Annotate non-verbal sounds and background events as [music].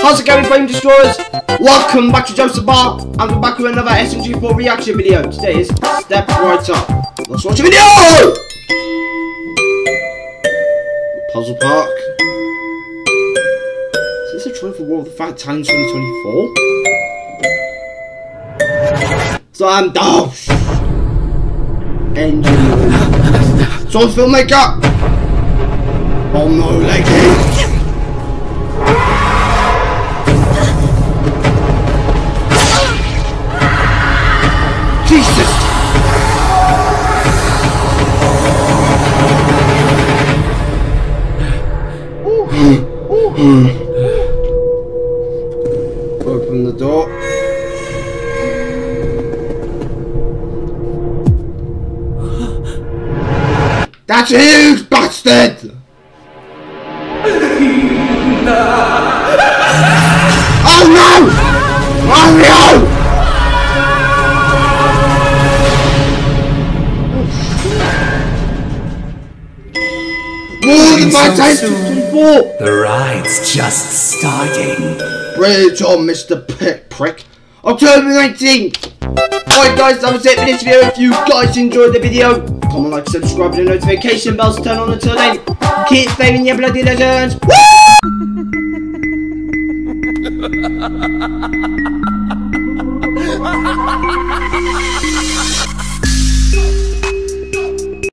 How's it going, Flame Destroyers? Welcome back to Joseph Bah, and we're back with another SMG4 reaction video. Today is Step Right Up. Let's watch a video! Puzzle Park. Is this a trophy for World of Fight Talent 2024? So I'm oh, Engineer. So filmmaker! Oh no, lady! Jesus! Open the door. That's a huge bastard! oh no! Oh no! More my time The ride's just starting. Bridge on, Mr. Prick. Prick. October 19th. Alright guys, that was it for this video. If you guys enjoyed the video, comment, like, subscribe, the notification bells turn on until then. Keep flaming your bloody legends. Woo! [laughs]